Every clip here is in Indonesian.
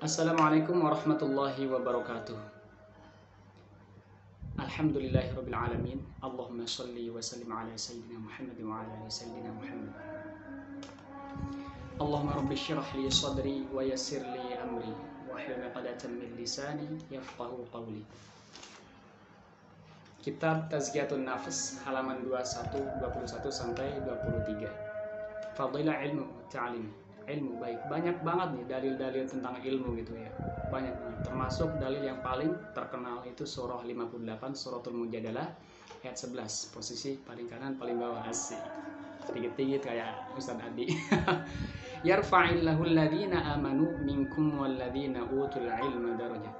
Assalamualaikum warahmatullahi wabarakatuh. Alhamdulillahirabbil alamin. Allahumma shalli wa sallim ala sayyidina Muhammad wa ala sayyidina Muhammad. Allahumma rabbi syrah li sadri wa yassir li amri wa hlul 'uqdatam min lisani yafqahu qawli. Kitab Tazkiyatun Nafs halaman 21 21 sampai 23. Fadilah ilmu ta'lim ilmu baik. Banyak banget nih dalil-dalil tentang ilmu gitu ya. Banyak banget. Termasuk dalil yang paling terkenal itu surah 58 suratul mujadalah ayat 11 posisi paling kanan paling bawah. Asik. Sedikit-sedikit kayak Ustaz Adi. Yarfa'illahu alladhina amanu minkum walladhina utul ilma darajat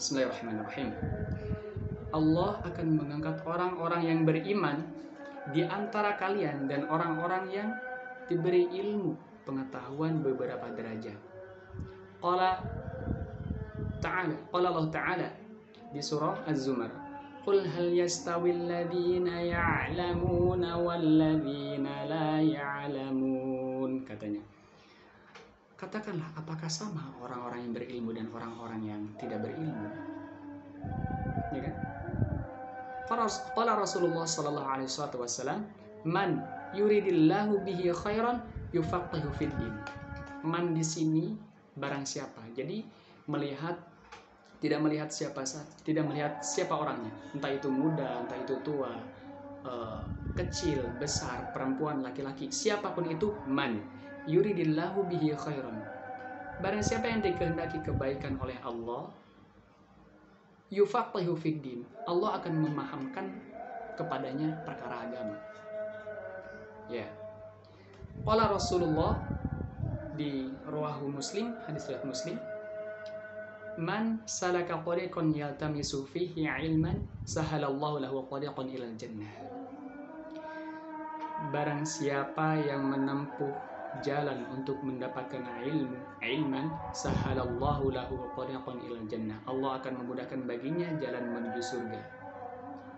Bismillahirrahmanirrahim. Allah akan mengangkat orang-orang yang beriman di antara kalian dan orang-orang yang diberi ilmu pengetahuan beberapa derajat. Qala ta'ala, qala Allah ta'ala di surah Az-Zumar. Qul hal yastawi alladhina ya'lamuna walladhina la ya'lamun katanya. Katakanlah apakah sama orang-orang yang berilmu dan orang-orang yang tidak berilmu? Ya kan? Qala Rasulullah sallallahu alaihi wasallam, "Man yuridillahu bihi khairan fid din. Man di sini barang siapa. Jadi melihat tidak melihat siapa tidak melihat siapa orangnya, entah itu muda, entah itu tua, uh, kecil, besar, perempuan, laki-laki, siapa pun itu man yuridillahu bihi khairan. Barang siapa yang dikehendaki kebaikan oleh Allah, yufaqihu fid din. Allah akan memahamkan kepadanya perkara agama. Ya. Yeah. Qala Rasulullah di Ruahu Muslim, hadis riwayat Muslim, Man salaka tariqan yaltamisu fihi ilman sahalallahu lahu tariqan ilal jannah. Barang siapa yang menempuh jalan untuk mendapatkan ilmu, ilman, sahalallahu lahu tariqan ilal jannah. Allah akan memudahkan baginya jalan menuju surga.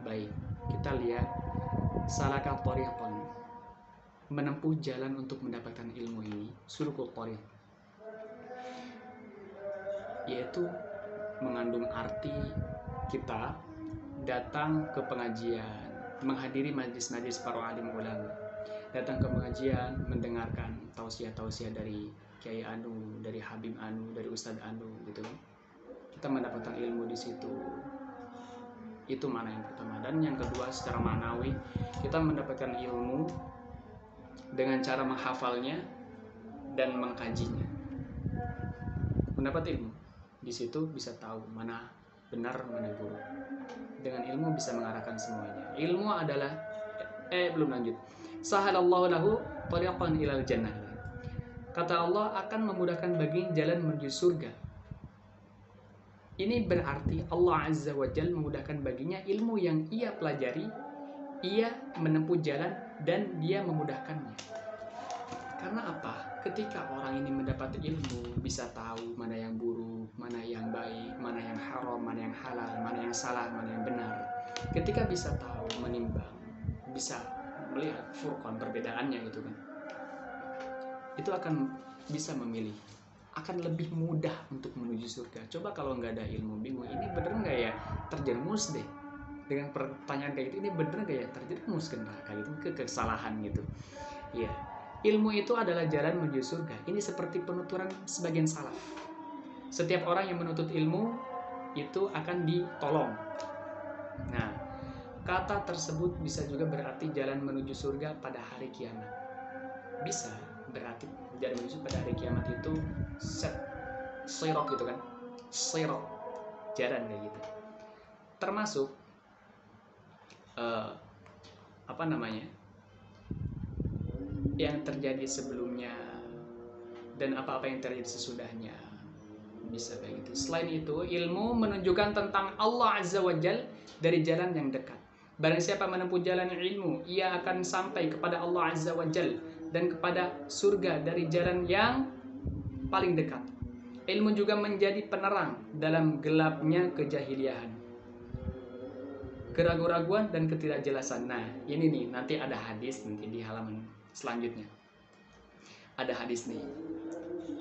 Baik, kita lihat salaka tariqan menempuh jalan untuk mendapatkan ilmu ini surukul tariq yaitu mengandung arti kita datang ke pengajian menghadiri majlis-majlis para alim ulama datang ke pengajian mendengarkan tausiah-tausiah dari Kiai Anu, dari Habib Anu, dari Ustadz Anu gitu. Kita mendapatkan ilmu di situ. Itu mana yang pertama dan yang kedua secara manawi kita mendapatkan ilmu dengan cara menghafalnya dan mengkajinya. Mendapat ilmu, di situ bisa tahu mana benar mana buruk. Dengan ilmu bisa mengarahkan semuanya. Ilmu adalah eh belum lanjut. Sahalallahu lahu tariqan ilal jannah. Kata Allah akan memudahkan bagi jalan menuju surga. Ini berarti Allah Azza wa Jal memudahkan baginya ilmu yang ia pelajari, ia menempuh jalan dan dia memudahkannya. Karena apa? Ketika orang ini mendapat ilmu, bisa tahu mana yang buruk, mana yang baik, mana yang haram, mana yang halal, mana yang salah, mana yang benar. Ketika bisa tahu, menimbang, bisa melihat furqan perbedaannya gitu kan. Itu akan bisa memilih akan lebih mudah untuk menuju surga. Coba kalau nggak ada ilmu bingung, ini bener nggak ya terjerumus deh dengan pertanyaan kayak gitu ini bener gak ya? Terjerumus ke neraka gitu ke kesalahan gitu. Ya ilmu itu adalah jalan menuju surga. Ini seperti penuturan sebagian salaf. Setiap orang yang menuntut ilmu itu akan ditolong. Nah kata tersebut bisa juga berarti jalan menuju surga pada hari kiamat. Bisa berarti jalan menuju pada hari kiamat itu set sirok gitu kan? Sirok. Jalan kayak gitu. Termasuk uh, apa namanya yang terjadi sebelumnya dan apa-apa yang terjadi sesudahnya bisa kayak gitu. Selain itu, ilmu menunjukkan tentang Allah Azza wa Jal dari jalan yang dekat. Barang siapa menempuh jalan ilmu, ia akan sampai kepada Allah Azza wa Jal dan kepada surga dari jalan yang paling dekat. Ilmu juga menjadi penerang dalam gelapnya kejahiliahan keraguan-raguan dan ketidakjelasan. Nah, ini nih nanti ada hadis nanti di halaman selanjutnya. Ada hadis nih.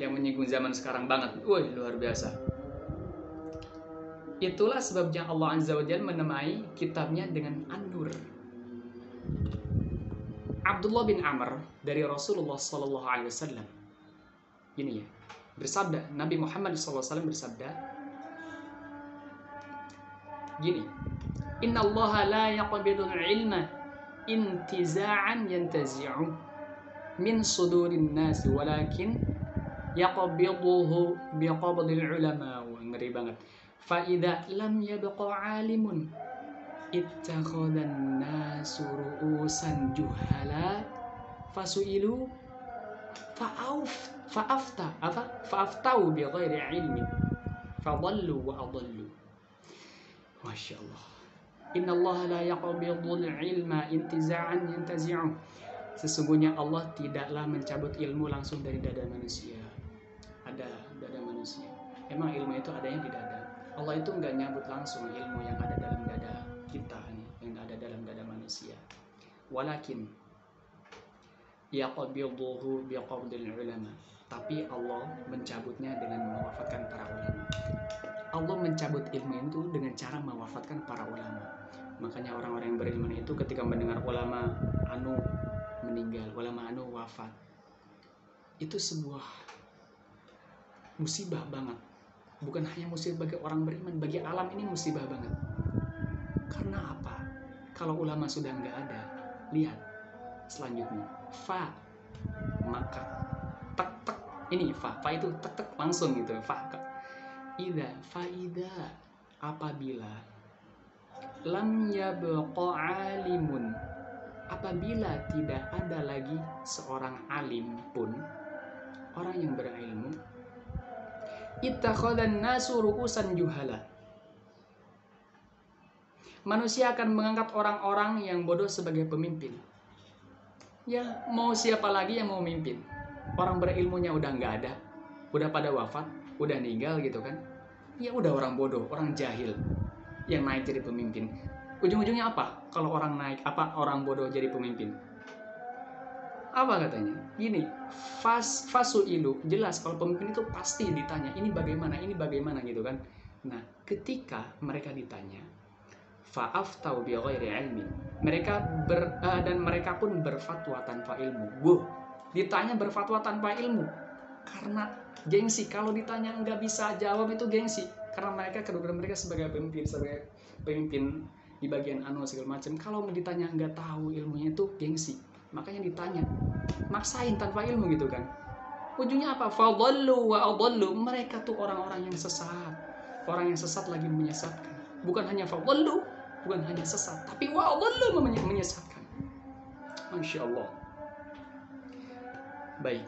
yang menyinggung zaman sekarang banget. Woi, luar biasa. Itulah sebabnya Allah Azza wa Jalla menemai kitabnya dengan An-Nur. Abdullah bin Amr dari Rasulullah Sallallahu Alaihi Wasallam. Ini ya, bersabda Nabi Muhammad SAW bersabda, gini, Inna Allah la yaqbidul ilma intiza'an yantazi'u min sudurin nasi walakin yaqbiduhu biqabdil ulama ngeri banget fa idza lam yabqa alimun ittakhadhan nasu ru'usan juhala fasu'ilu fa'auf fa'afta apa fa'aftau bi ghairi ilmin fadallu wa adallu Masya Allah Inna Allah la yaqbidul ilma intiza'an yantazi'u Sesungguhnya Allah tidaklah mencabut ilmu langsung dari dada manusia. Ada dada manusia. Emang ilmu itu adanya di dada. Allah itu nggak nyabut langsung ilmu yang ada dalam dada kita nih Yang ada dalam dada manusia. Walakin Yaqbidhuhu biqabdil ulama. Tapi Allah mencabutnya dengan mewafatkan para ulama. Allah mencabut ilmu itu dengan cara mewafatkan para ulama makanya orang-orang yang beriman itu ketika mendengar ulama anu meninggal ulama anu wafat itu sebuah musibah banget. Bukan hanya musibah bagi orang beriman bagi alam ini musibah banget. Karena apa? Kalau ulama sudah nggak ada lihat selanjutnya. Fa maka tek tek ini fa. Fa itu tek tek langsung gitu. Fa ida faida apabila lam yabqa alimun. Apabila tidak ada lagi seorang alim pun orang yang berilmu ittakhadhan nasu ru'usan juhala. Manusia akan mengangkat orang-orang yang bodoh sebagai pemimpin. Ya mau siapa lagi yang mau memimpin orang berilmunya udah nggak ada udah pada wafat udah meninggal gitu kan? Ya udah orang bodoh orang jahil yang naik jadi pemimpin. Ujung-ujungnya apa? Kalau orang naik, apa orang bodoh jadi pemimpin? Apa katanya? Gini, fas fasu ilu jelas kalau pemimpin itu pasti ditanya ini bagaimana, ini bagaimana gitu kan. Nah, ketika mereka ditanya, faaf ghairi ilmin. Mereka ber, uh, dan mereka pun berfatwa tanpa ilmu. Wuh, ditanya berfatwa tanpa ilmu. Karena gengsi kalau ditanya nggak bisa jawab itu gengsi karena mereka kedudukan mereka sebagai pemimpin sebagai pemimpin di bagian anu segala macam. Kalau ditanya nggak tahu ilmunya itu gengsi. Makanya ditanya maksain tanpa ilmu gitu kan. Ujungnya apa? Fadallu wa adallu. Mereka tuh orang-orang yang sesat. Orang yang sesat lagi menyesatkan. Bukan hanya fadallu bukan hanya sesat tapi wa adallu menyesatkan. Masya Allah. Baik.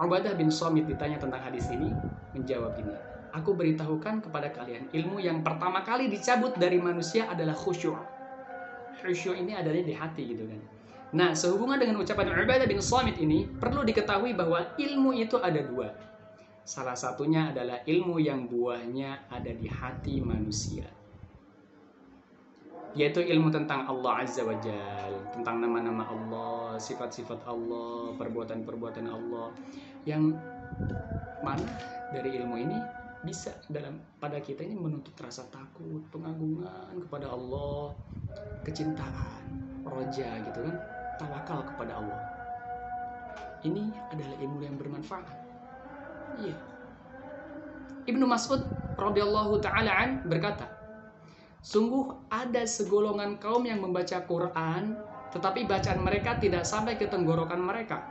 Ubadah bin Somit ditanya tentang hadis ini menjawab ini aku beritahukan kepada kalian ilmu yang pertama kali dicabut dari manusia adalah khusyuk. Khusyuk ini adanya di hati gitu kan. Nah, sehubungan dengan ucapan Ubadah bin Samit ini, perlu diketahui bahwa ilmu itu ada dua. Salah satunya adalah ilmu yang buahnya ada di hati manusia. Yaitu ilmu tentang Allah Azza wa Jal, tentang nama-nama Allah, sifat-sifat Allah, perbuatan-perbuatan Allah. Yang mana dari ilmu ini bisa dalam pada kita ini menuntut rasa takut, pengagungan kepada Allah, kecintaan, roja gitu kan, tawakal kepada Allah. Ini adalah ilmu yang bermanfaat. Iya. Ibnu Mas'ud radhiyallahu taala an berkata, Sungguh ada segolongan kaum yang membaca Quran, tetapi bacaan mereka tidak sampai ke tenggorokan mereka.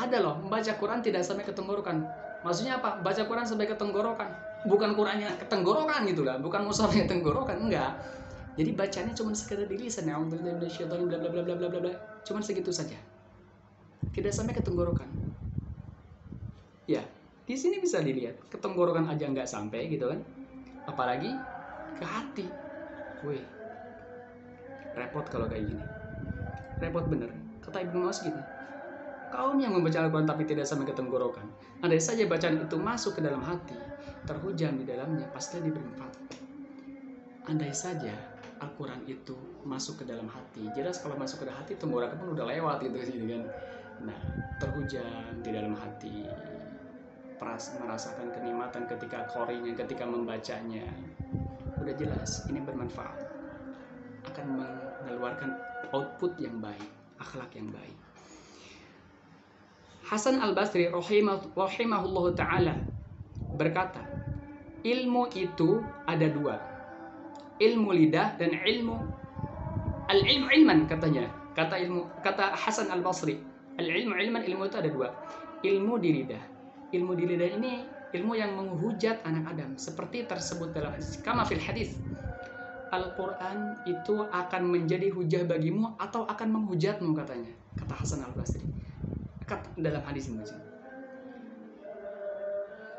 Ada loh, membaca Quran tidak sampai ke tenggorokan Maksudnya apa? Baca Quran sampai ke tenggorokan. Bukan Qurannya ke tenggorokan gitu lah, bukan mushafnya tenggorokan, enggak. Jadi bacanya cuma sekedar di lisan, ya bla bla bla bla bla bla Cuma segitu saja. Tidak sampai ke tenggorokan. Ya, di sini bisa dilihat, ke tenggorokan aja nggak sampai gitu kan. Apalagi ke hati. Wih. Repot kalau kayak gini. Repot bener. Kata Ibnu Mas gitu kaum yang membaca Al-Quran tapi tidak sampai ke tenggorokan. Andai saja bacaan itu masuk ke dalam hati, terhujan di dalamnya, pasti diberi empat. Andai saja Al-Quran itu masuk ke dalam hati, jelas kalau masuk ke dalam hati tenggorokan pun udah lewat gitu sih kan. nah terhujan di dalam hati merasakan kenikmatan ketika korinya ketika membacanya udah jelas ini bermanfaat akan mengeluarkan output yang baik akhlak yang baik Hasan al-Basri rahimahullah ta'ala berkata ilmu itu ada dua. Ilmu lidah dan ilmu al ilmu ilman katanya. Kata ilmu kata Hasan al Basri al ilmu ilman ilmu itu ada dua. Ilmu di lidah. Ilmu di lidah ini ilmu yang menghujat anak Adam. Seperti tersebut dalam hadis. Kama fil hadis Al-Quran itu akan menjadi hujah bagimu atau akan menghujatmu katanya kata Hasan al Kata dalam hadis ini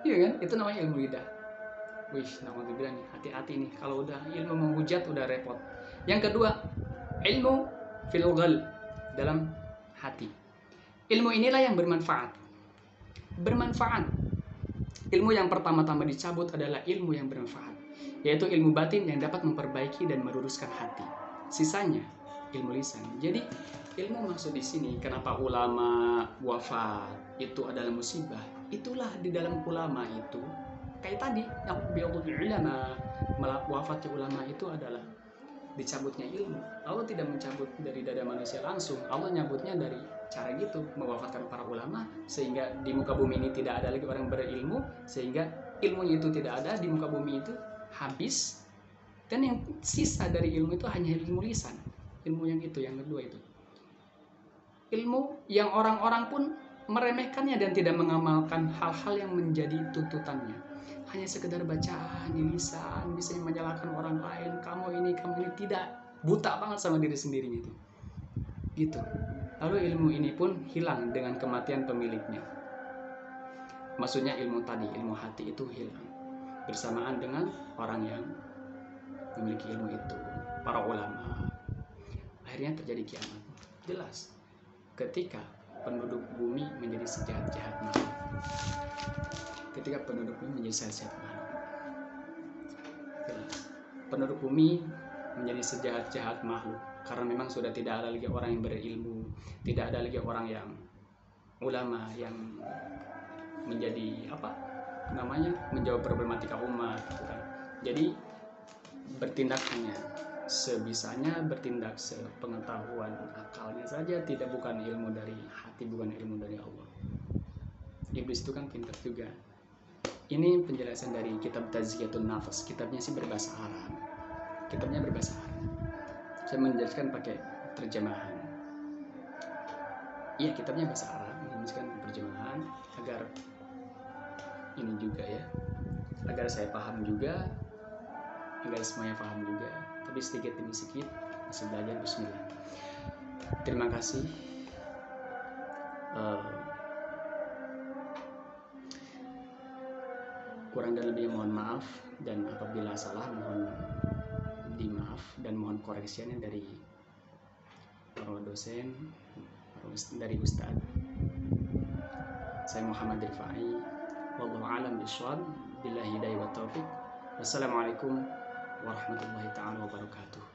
iya kan? Itu namanya ilmu lidah. Wih bilang nih hati-hati nih. Kalau udah ilmu menghujat udah repot. Yang kedua ilmu filgal dalam hati. Ilmu inilah yang bermanfaat. Bermanfaat. Ilmu yang pertama-tama dicabut adalah ilmu yang bermanfaat yaitu ilmu batin yang dapat memperbaiki dan meluruskan hati. Sisanya ilmu lisan jadi ilmu maksud di sini kenapa ulama wafat itu adalah musibah itulah di dalam ulama itu. Kayak tadi yang ulama wafatnya ulama itu adalah dicabutnya ilmu. Allah tidak mencabut dari dada manusia langsung. Allah nyabutnya dari cara gitu mewafatkan para ulama sehingga di muka bumi ini tidak ada lagi orang berilmu sehingga ilmunya itu tidak ada di muka bumi itu habis. Dan yang sisa dari ilmu itu hanya ilmu lisan ilmu yang itu yang kedua itu. Ilmu yang orang-orang pun meremehkannya dan tidak mengamalkan hal-hal yang menjadi tuntutannya. Hanya sekedar bacaan lisan bisa menyalahkan orang lain kamu ini kamu ini tidak. Buta banget sama diri sendiri itu. Gitu. Lalu ilmu ini pun hilang dengan kematian pemiliknya. Maksudnya ilmu tadi ilmu hati itu hilang. Bersamaan dengan orang yang memiliki ilmu itu. Para ulama akhirnya terjadi kiamat jelas ketika penduduk bumi menjadi sejahat-jahatnya ketika penduduk bumi menjadi sehat-sehat makhluk. Penduduk bumi menjadi sejahat-jahat makhluk karena memang sudah tidak ada lagi orang yang berilmu, tidak ada lagi orang yang ulama yang menjadi apa namanya menjawab problematika umat gitu kan. Jadi bertindak hanya sebisanya bertindak sepengetahuan akalnya saja tidak bukan ilmu dari hati bukan ilmu dari Allah. Iblis itu kan pintar juga. Ini penjelasan dari kitab Tazkiyatun Nafas. Kitabnya sih berbahasa Arab. Kitabnya berbahasa Arab. Saya menjelaskan pakai terjemahan. Iya kitabnya bahasa Arab. Menjelaskan terjemahan agar ini juga ya. Agar saya paham juga. Agar semuanya paham juga tapi sedikit demi sedikit. Masih belajar Bismillah. Terima kasih. Uh, kurang dan lebih mohon maaf. Dan apabila salah mohon dimaaf. Dan mohon koreksinya dari para dosen dari Ustadz. Saya Muhammad Rifai. Wallahu alam billahi wa taufik wassalamualaikum warahmatullahi taala wabarakatuh